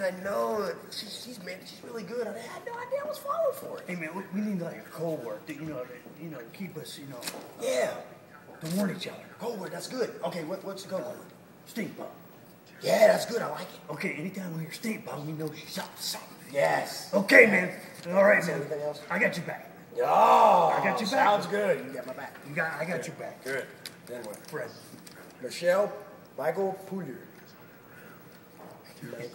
man, I know. She's, she's man, she's really good. I had no idea I was falling for it. Hey man, we, we need like a code to, you know, to, you know, keep us, you know, Yeah. to warn each other. Coworker, that's good. Okay, what, what's the code word? Stink bug. Yeah, that's good. I like it. Okay, anytime we hear stink bug, we know she's up to something. Yes. Okay, man. All right, man. Anything else? I got your back. Oh, I got your back. Sounds good. You got my back. You got, I got your back. Good. Then what? Fred. Michelle Michael Poulier. Michael